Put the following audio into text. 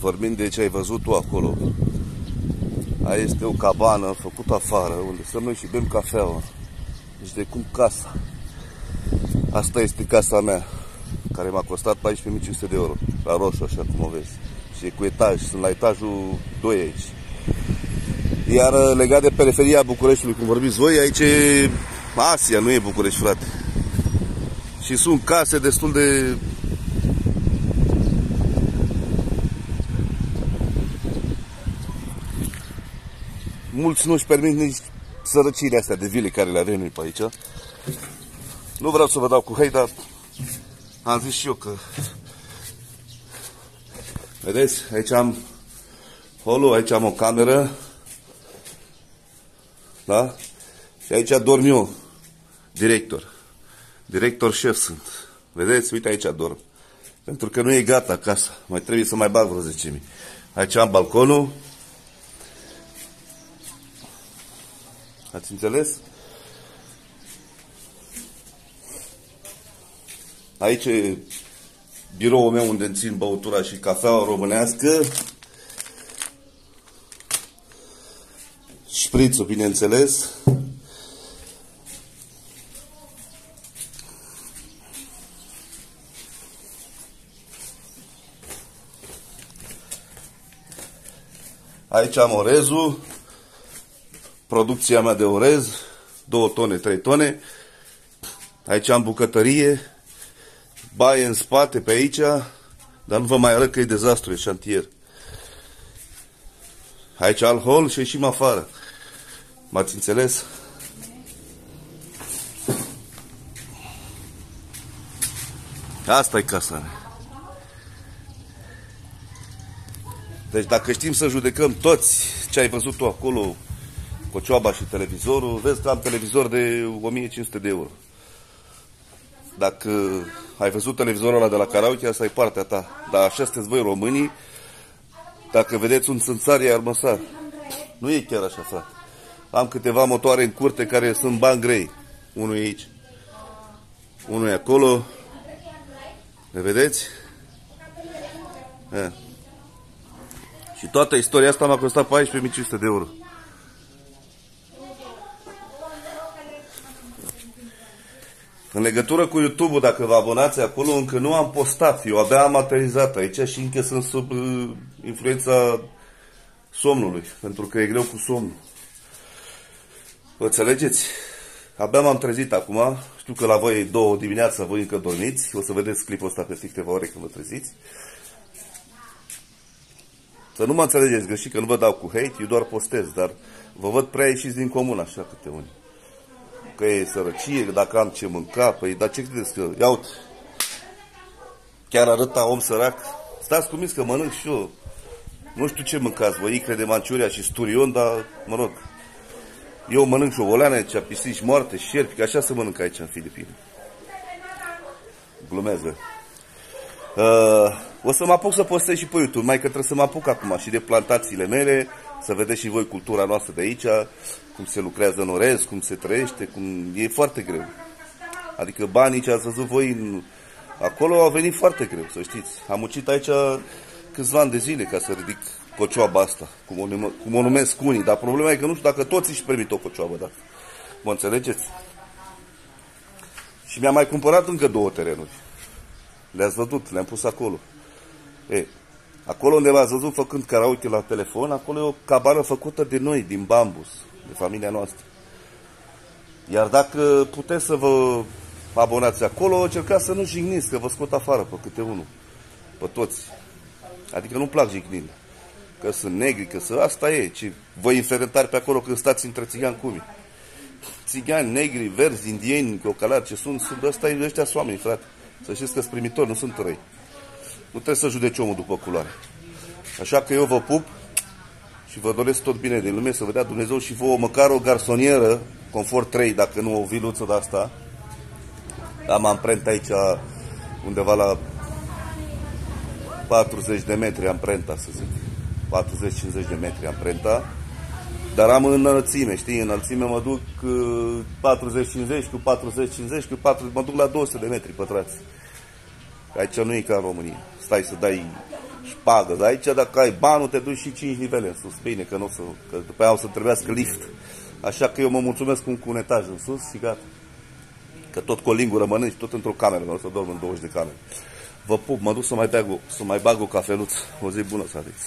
vorbind de ce ai văzut tu acolo, aia este o cabană făcută afară, unde stăm noi și bem cafeaua. Deci de cum casa. Asta este casa mea, care m-a costat 14.500 de euro, la roșu, așa cum o vezi. Și e cu etaj, sunt la etajul 2 aici. Iar legat de periferia Bucureștiului, cum vorbiți voi, aici e Asia, nu e București, frate. Și sunt case destul de mulți nu-și permit nici sărăciile astea de vile care le avem noi pe aici. Nu vreau să vă dau cu hei, dar am zis și eu că... Vedeți? Aici am holul, aici am o cameră. Da? Și aici dorm eu, director. Director șef sunt. Vedeți? Uite aici dorm. Pentru că nu e gata casa. Mai trebuie să mai bag vreo 10.000. Aici am balconul. Ați înțeles? Aici e biroul meu unde țin băutura și cafeaua românească. Șprițul, bineînțeles. Aici am orezul producția mea de orez, 2 tone, 3 tone. Aici am bucătărie, baie în spate pe aici, dar nu vă mai arăt că e dezastru, e șantier. Aici al hol și ieșim afară. M-ați înțeles? Asta e casa mea. Deci dacă știm să judecăm toți ce ai văzut tu acolo, cocioaba și televizorul, vezi că am televizor de 1500 de euro. Dacă ai văzut televizorul ăla de la karaoke, asta e partea ta. Dar așa sunteți voi românii, dacă vedeți un țânțar, e armăsar. Nu e chiar așa, frate. Am câteva motoare în curte care sunt bani grei. Unul e aici. Unul e acolo. Le vedeți? E. Și toată istoria asta m-a costat 14.500 de euro. În legătură cu YouTube-ul, dacă vă abonați acolo, încă nu am postat. Eu abia am aterizat aici și încă sunt sub uh, influența somnului, pentru că e greu cu somnul. Vă înțelegeți? Abia m-am trezit acum. Știu că la voi e două dimineața, voi încă dormiți. O să vedeți clipul ăsta peste câteva ore când vă treziți. Să nu mă înțelegeți greșit că nu vă dau cu hate, eu doar postez, dar vă văd prea ieșiți din comun așa câte unii că e sărăcie, dacă am ce mânca, păi, dar ce credeți că, iau, chiar arăta om sărac, stați cu că mănânc și eu, nu știu ce mâncați, voi icre de manciuria și sturion, dar, mă rog, eu mănânc șoboleane, cea pisici moarte, șerpi, că așa se mănâncă aici în Filipine. Glumez, uh, o să mă apuc să postez și pe YouTube, mai că trebuie să mă apuc acum și de plantațiile mele, să vedeți și voi cultura noastră de aici, cum se lucrează în orez, cum se trăiește, cum e foarte greu. Adică banii ce ați văzut voi în... acolo au venit foarte greu, să știți. Am muncit aici câțiva ani de zile ca să ridic cocioaba asta, cum o, cum o numesc unii, dar problema e că nu știu dacă toți își permit o cocioabă, da? Mă înțelegeți? Și mi-am mai cumpărat încă două terenuri. Le-ați văzut, le-am pus acolo. E, acolo unde v-ați văzut făcând karaoke la telefon, acolo e o cabană făcută de noi, din bambus de familia noastră. Iar dacă puteți să vă abonați acolo, încercați să nu jigniți, că vă scot afară pe câte unul. Pe toți. Adică nu-mi plac jignile. Că sunt negri, că sunt... Asta e. Ce vă inferentari pe acolo când stați între țigani cum Țigani, negri, verzi, indieni, cocalari, ce sunt, sunt ăsta, ăștia sunt oameni, frate. Să știți că sunt primitori, nu sunt răi. Nu trebuie să judeci omul după culoare. Așa că eu vă pup, și vă doresc tot bine din lume, să vă dea Dumnezeu și vouă măcar o garsonieră, confort 3, dacă nu o viluță de asta. Am amprent aici undeva la 40 de metri amprenta, să zic. 40-50 de metri amprenta. Dar am înălțime, știi, înălțime mă duc 40-50 cu 40-50 cu 40, mă duc la 200 de metri pătrați. Aici nu e ca în România. Stai să dai șpagă. Aici dacă ai banul te duci și 5 nivele în sus. Bine, că, nu o să, că după aia o să trebuiască lift. Așa că eu mă mulțumesc cu un etaj în sus și gata. Că tot cu o lingură mănânci, tot într-o cameră, nu o să dorm în 20 de camere. Vă pup, mă duc să mai bag o, să mai bag o cafeluță. O zi bună să aveți.